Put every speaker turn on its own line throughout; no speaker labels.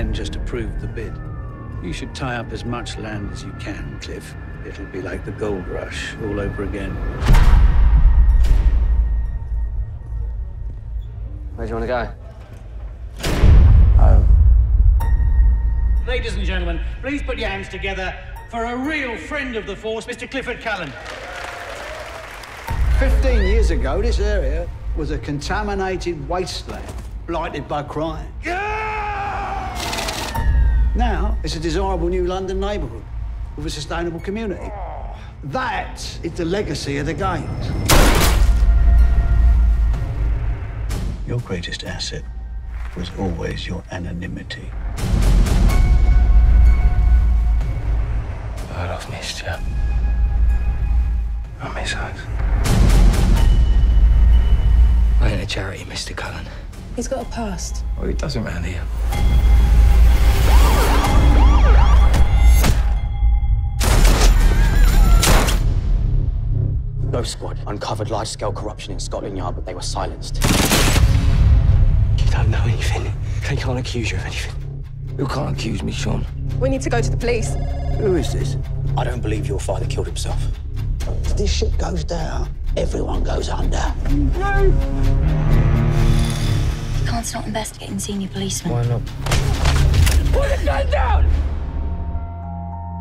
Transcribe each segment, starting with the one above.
then just approved the bid. You should tie up as much land as you can, Cliff. It'll be like the gold rush all over again.
Where do you want to go?
Ladies and gentlemen, please put your hands together for a real friend of the force, Mr. Clifford Cullen.
Fifteen years ago, this area was a contaminated wasteland, blighted by crime. Now, it's a desirable new London neighbourhood with a sustainable community. That is the legacy of the Games.
Your greatest asset was always your anonymity.
God, I've missed you. I miss us. I ain't a charity, Mr. Cullen.
He's got a past.
Well, it doesn't round here.
Ghost Squad uncovered large-scale corruption in Scotland Yard, but they were silenced.
You don't know anything. They can't accuse you of anything. You can't accuse me, Sean.
We need to go to the police.
Who is this?
I don't believe your father killed himself.
If this ship goes down, everyone goes under. No!
You can't stop investigating senior policemen.
Why not?
Put the gun down!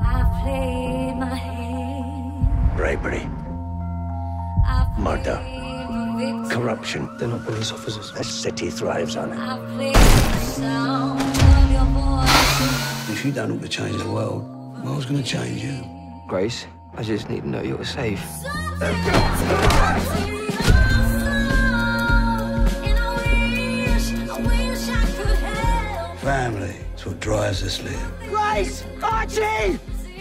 I played my hand.
Bravery, murder, corruption.
They're not police officers.
A city thrives on it.
I played the sound of your voice.
If you don't look to change the world, the world's going to change you.
Grace, I just need to know you're safe.
Family is what drives us, Liam.
Grace! Archie!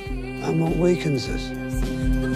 And what weakens us.
The